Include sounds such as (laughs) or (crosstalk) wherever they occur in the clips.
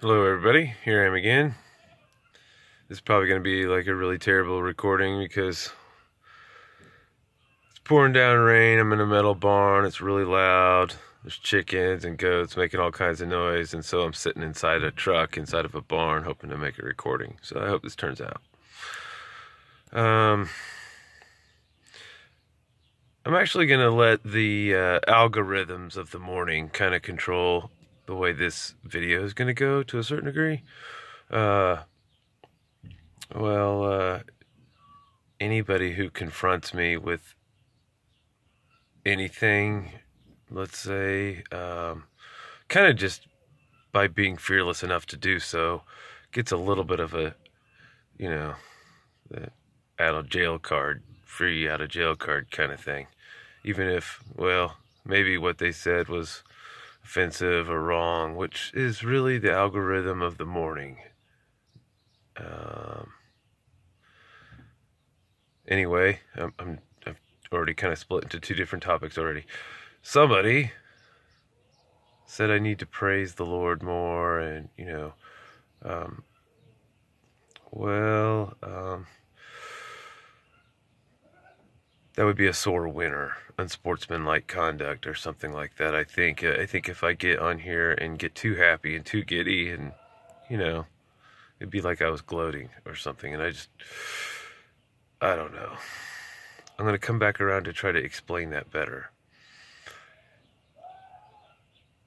Hello everybody, here I am again. This is probably going to be like a really terrible recording because it's pouring down rain, I'm in a metal barn, it's really loud, there's chickens and goats making all kinds of noise and so I'm sitting inside a truck, inside of a barn, hoping to make a recording. So I hope this turns out. Um, I'm actually going to let the uh, algorithms of the morning kind of control the way this video is going to go to a certain degree. Uh, well, uh, anybody who confronts me with anything, let's say, um, kind of just by being fearless enough to do so, gets a little bit of a, you know, the out of jail card, free out of jail card kind of thing. Even if, well, maybe what they said was offensive or wrong, which is really the algorithm of the morning. Um, anyway, I'm, I'm I've already kind of split into two different topics already. Somebody said I need to praise the Lord more, and you know, um, well, um, that would be a sore winner, unsportsmanlike conduct or something like that. I think. Uh, I think if I get on here and get too happy and too giddy, and you know, it'd be like I was gloating or something, and I just, I don't know. I'm gonna come back around to try to explain that better.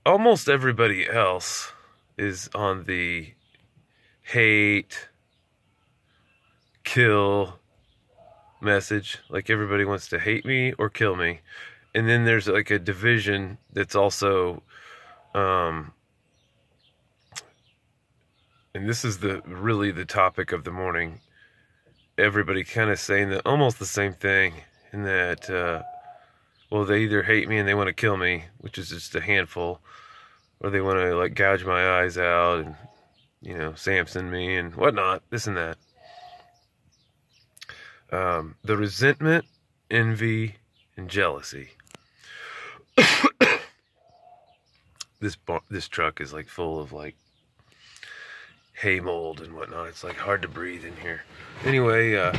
Almost everybody else is on the hate, kill, message. Like everybody wants to hate me or kill me. And then there's like a division that's also um and this is the really the topic of the morning. Everybody kind of saying that almost the same thing in that uh well they either hate me and they want to kill me, which is just a handful, or they want to like gouge my eyes out and you know, Samson me and whatnot, this and that um, the resentment, envy, and jealousy. (coughs) this this truck is like full of like hay mold and whatnot. It's like hard to breathe in here. Anyway, uh,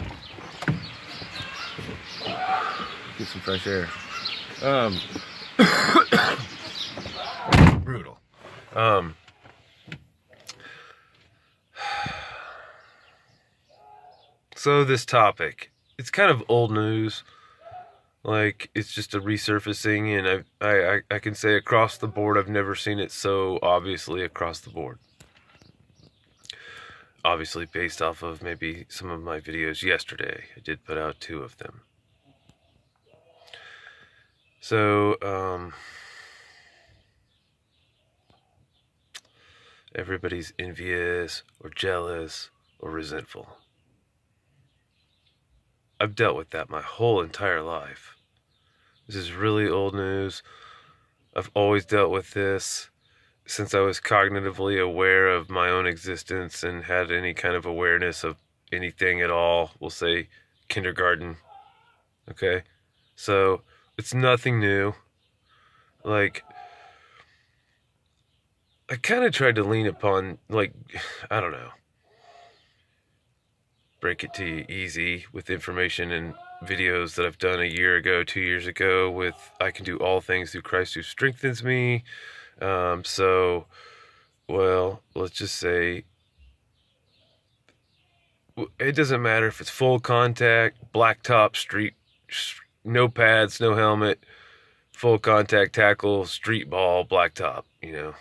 get some fresh air. Um, (coughs) (coughs) brutal. Um, So this topic, it's kind of old news. Like it's just a resurfacing, and I, I, I can say across the board, I've never seen it so obviously across the board. Obviously, based off of maybe some of my videos yesterday, I did put out two of them. So, um, everybody's envious or jealous or resentful. I've dealt with that my whole entire life. This is really old news. I've always dealt with this since I was cognitively aware of my own existence and had any kind of awareness of anything at all. We'll say kindergarten. Okay? So it's nothing new. Like, I kind of tried to lean upon, like, (sighs) I don't know break it to you easy with information and videos that I've done a year ago, two years ago with I can do all things through Christ who strengthens me. Um, so, well, let's just say it doesn't matter if it's full contact, blacktop, street, no pads, no helmet, full contact tackle, street ball, blacktop, you know,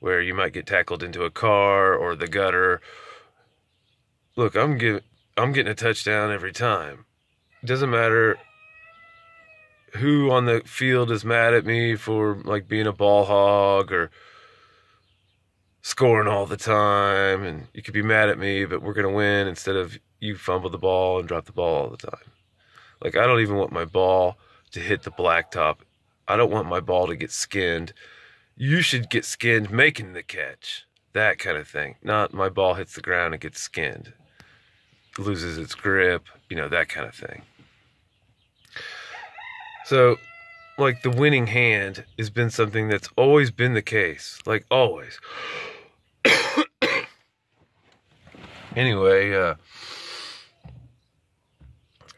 where you might get tackled into a car or the gutter look, I'm giving I'm getting a touchdown every time. It doesn't matter who on the field is mad at me for like being a ball hog or scoring all the time and you could be mad at me but we're going to win instead of you fumble the ball and drop the ball all the time. Like I don't even want my ball to hit the blacktop. I don't want my ball to get skinned. You should get skinned making the catch. That kind of thing. Not my ball hits the ground and gets skinned loses its grip, you know, that kind of thing. So, like the winning hand has been something that's always been the case, like always. (coughs) anyway, uh,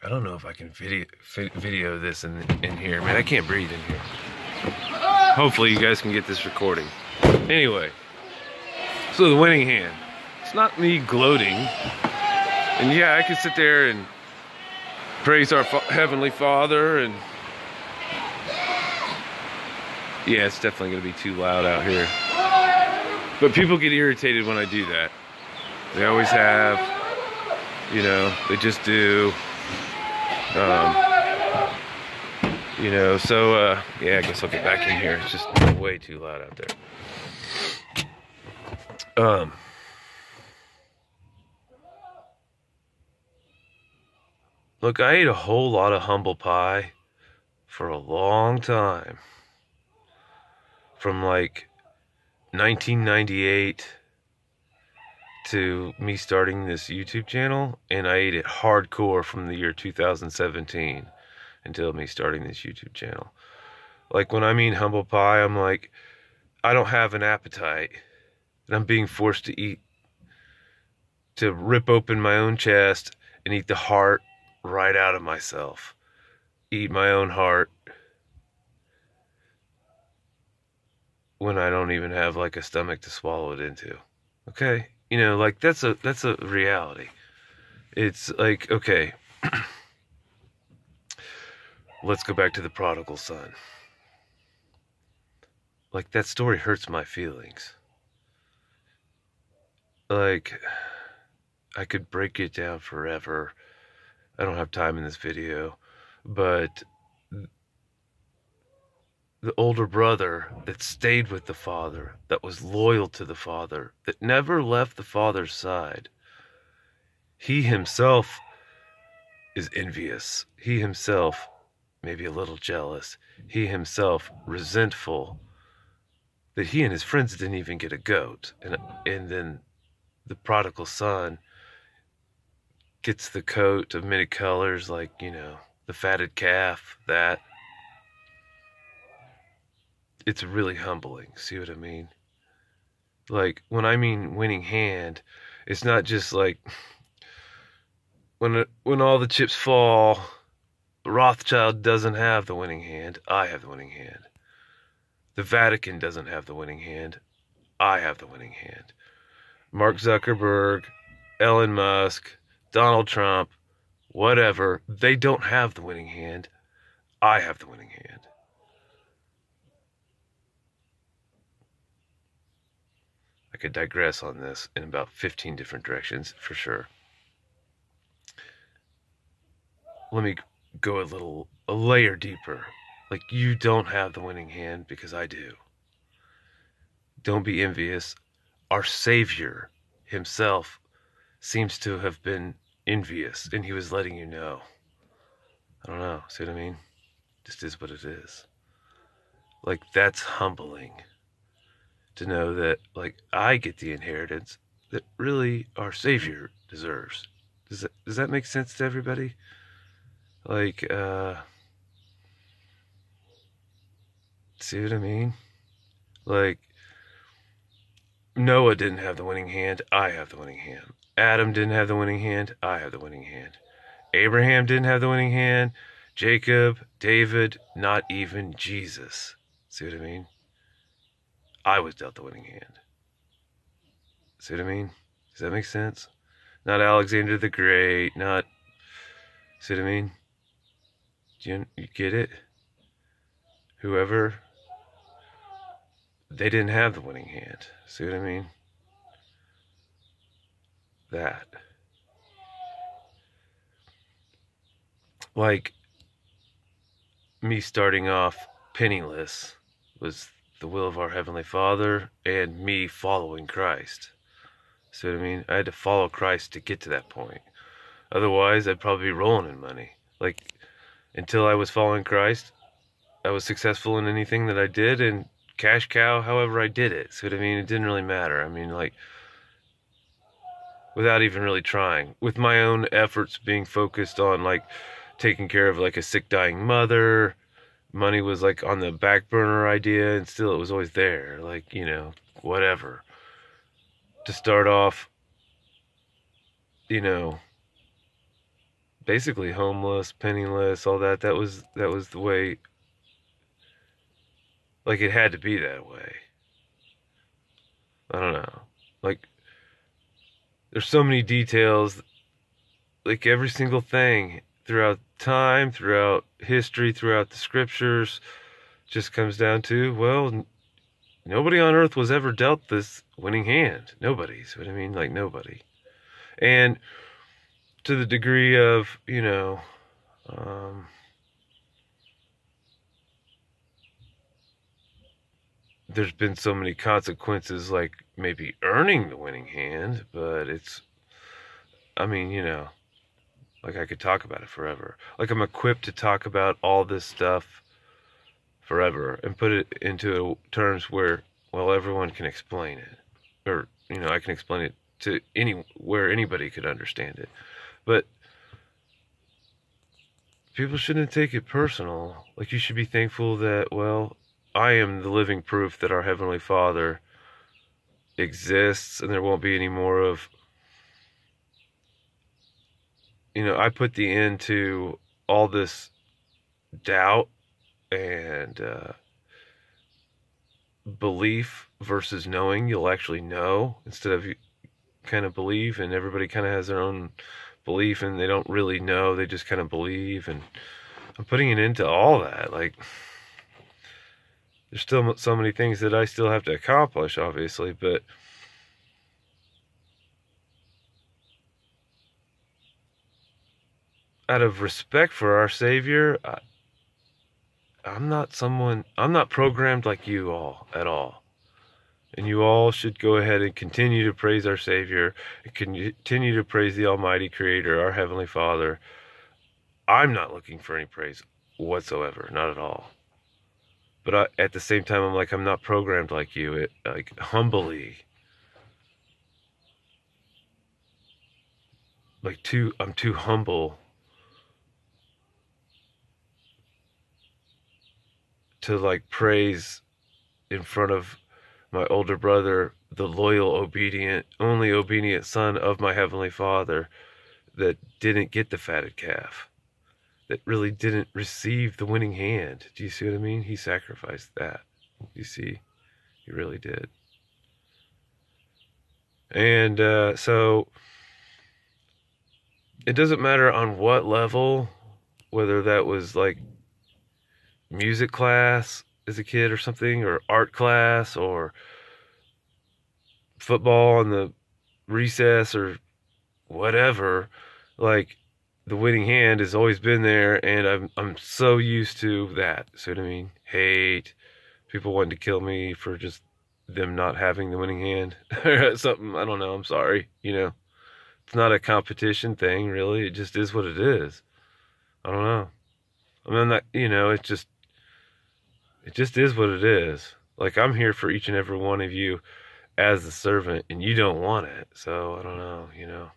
I don't know if I can video video this in in here. Man, I can't breathe in here. Hopefully, you guys can get this recording. Anyway, so the winning hand. It's not me gloating. And yeah, I could sit there and praise our Heavenly Father and yeah, it's definitely going to be too loud out here. But people get irritated when I do that. They always have, you know, they just do. Um, you know, so uh, yeah, I guess I'll get back in here. It's just way too loud out there. Um, look, I ate a whole lot of humble pie for a long time. From like 1998 to me starting this YouTube channel, and I ate it hardcore from the year 2017 until me starting this YouTube channel. Like when I mean humble pie, I'm like, I don't have an appetite, and I'm being forced to eat, to rip open my own chest and eat the heart right out of myself. Eat my own heart when I don't even have like a stomach to swallow it into. Okay? You know, like that's a that's a reality. It's like, okay. (clears throat) Let's go back to the prodigal son. Like that story hurts my feelings. Like I could break it down forever. I don't have time in this video, but the older brother that stayed with the father, that was loyal to the father, that never left the father's side, he himself is envious. He himself maybe a little jealous. He himself resentful that he and his friends didn't even get a goat. And, and then the prodigal son gets the coat of many colors, like, you know, the fatted calf, that it's really humbling. See what I mean? Like when I mean winning hand, it's not just like when when all the chips fall. Rothschild doesn't have the winning hand. I have the winning hand. The Vatican doesn't have the winning hand. I have the winning hand. Mark Zuckerberg, Elon Musk, Donald Trump, whatever, they don't have the winning hand. I have the winning hand. I could digress on this in about 15 different directions for sure. Let me go a little, a layer deeper. Like, you don't have the winning hand because I do. Don't be envious. Our Savior himself seems to have been envious, and he was letting you know. I don't know. See what I mean? Just is what it is. Like, that's humbling to know that like I get the inheritance that really our Savior deserves. Does that does that make sense to everybody? Like uh see what I mean? Like Noah didn't have the winning hand, I have the winning hand. Adam didn't have the winning hand, I have the winning hand. Abraham didn't have the winning hand, Jacob, David, not even Jesus. See what I mean? I was dealt the winning hand. See what I mean? Does that make sense? Not Alexander the Great, not. See what I mean? Do you, you get it? Whoever. They didn't have the winning hand. See what I mean? That. Like me starting off penniless was the will of our Heavenly Father and me following Christ. See what I mean? I had to follow Christ to get to that point. Otherwise, I'd probably be rolling in money. Like, until I was following Christ, I was successful in anything that I did and cash cow however I did it. So I mean? It didn't really matter. I mean, like, without even really trying. With my own efforts being focused on, like, taking care of, like, a sick, dying mother, money was like on the back burner idea and still it was always there like you know whatever to start off, you know, basically homeless, penniless, all that. That was that was the way like it had to be that way. I don't know. Like there's so many details like every single thing throughout time, throughout history, throughout the scriptures just comes down to well nobody on earth was ever dealt this winning hand. Nobody's. What I mean like nobody. And to the degree of, you know, um, there's been so many consequences, like maybe earning the winning hand, but it's, I mean, you know, like I could talk about it forever. Like I'm equipped to talk about all this stuff forever and put it into terms where, well, everyone can explain it. Or, you know, I can explain it to any, where anybody could understand it. But people shouldn't take it personal. Like you should be thankful that, well, I am the living proof that our Heavenly Father exists and there won't be any more of you know, I put the end to all this doubt and uh, belief versus knowing. You'll actually know instead of you kind of believe, and everybody kind of has their own belief and they don't really know. They just kind of believe. And I'm putting it into all that. Like, there's still so many things that I still have to accomplish, obviously, but. Out of respect for our Savior, I, I'm not someone, I'm not programmed like you all at all. And you all should go ahead and continue to praise our Savior and continue to praise the Almighty Creator, our Heavenly Father. I'm not looking for any praise whatsoever, not at all. But I, at the same time, I'm like, I'm not programmed like you. It, like, humbly. Like, too, I'm too humble to, like, praise in front of my older brother, the loyal, obedient, only obedient son of my heavenly father that didn't get the fatted calf, that really didn't receive the winning hand. Do you see what I mean? He sacrificed that. You see, he really did. And uh, so it doesn't matter on what level, whether that was like music class as a kid or something, or art class, or football in the recess, or whatever. Like the winning hand has always been there, and I'm I'm so used to that. See what I mean? Hate people wanting to kill me for just them not having the winning hand (laughs) or something. I don't know. I'm sorry. You know, it's not a competition thing, really. It just is what it is. I don't know. I mean, that you know, it's just it just is what it is. Like I'm here for each and every one of you as a servant and you don't want it. So I don't know, you know.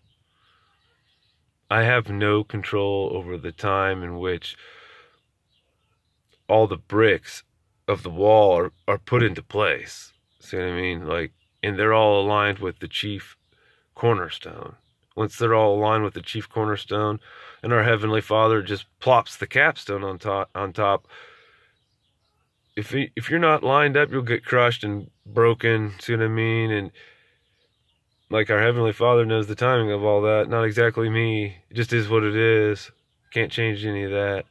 I have no control over the time in which all the bricks of the wall are, are put into place. See what I mean? Like, and they're all aligned with the chief cornerstone. Once they're all aligned with the chief cornerstone, and our heavenly Father just plops the capstone on top, on top if if you're not lined up, you'll get crushed and broken. See what I mean? And like our heavenly Father knows the timing of all that. Not exactly me. It just is what it is. Can't change any of that.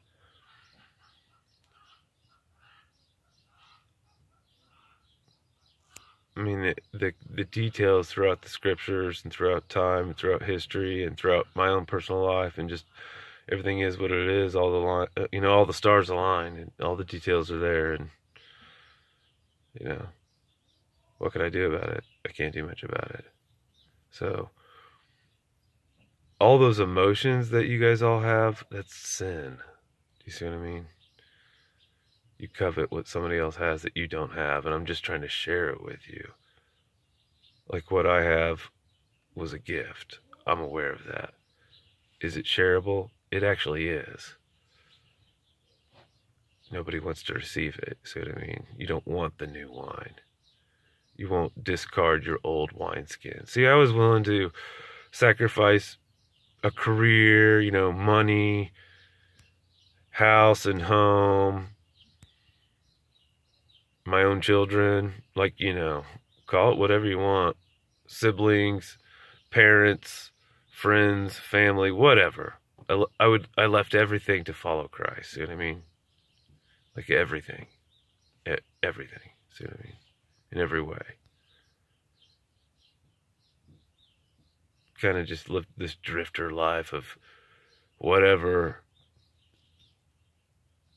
I mean, the, the, the details throughout the scriptures and throughout time and throughout history and throughout my own personal life and just everything is what it is. All the line, uh, you know, all the stars align and all the details are there and you know, what could I do about it? I can't do much about it. So, all those emotions that you guys all have, that's sin. Do you see what I mean? You covet what somebody else has that you don't have, and I'm just trying to share it with you. Like what I have was a gift. I'm aware of that. Is it shareable? It actually is nobody wants to receive it. See what I mean? You don't want the new wine. You won't discard your old wineskin. See, I was willing to sacrifice a career, you know, money, house and home, my own children, like, you know, call it whatever you want, siblings, parents, friends, family, whatever. I, I would I left everything to follow Christ. See what I mean? Like everything, everything. See what I mean? In every way. Kind of just lived this drifter life of whatever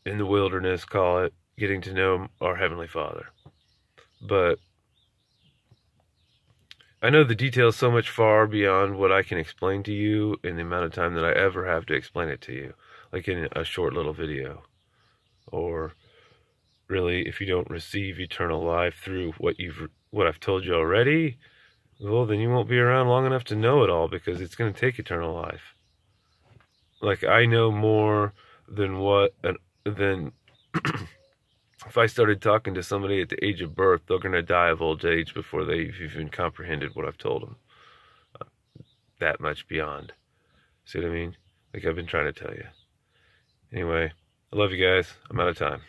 in the wilderness, call it, getting to know our Heavenly Father. But I know the details so much far beyond what I can explain to you in the amount of time that I ever have to explain it to you, like in a short little video. Or really, if you don't receive eternal life through what you've what I've told you already, well, then you won't be around long enough to know it all because it's going to take eternal life. Like I know more than what an than (clears throat) if I started talking to somebody at the age of birth, they're going to die of old age before they've even comprehended what I've told them. Uh, that much beyond. See what I mean? Like I've been trying to tell you. Anyway, I love you guys. I'm out of time.